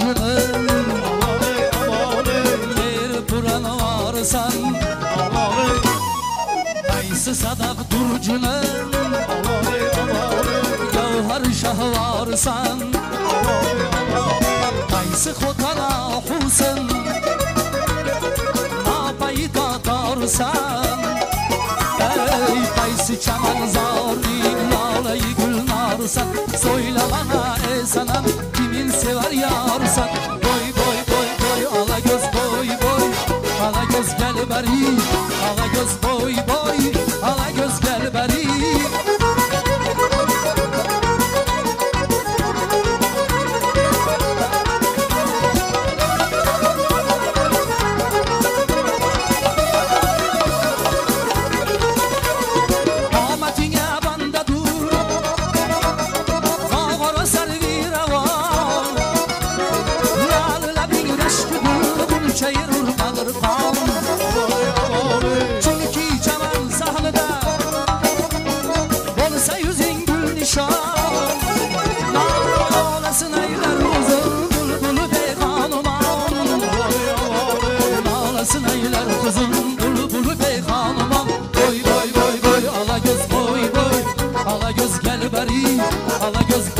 acıdım Bir duran varsan Aysı sadak durcunum Gavhar şah varsan Aysı kotana husun Napayı tatarsan Ey paysı çaman zalim Nalayı gül narsan Söyle bana ey sanam yarsan Boy boy boy boy ala göz boy boy. Ala göz gel beri Ala göz boy boy Ala göz gel Göz gel beri Ala göz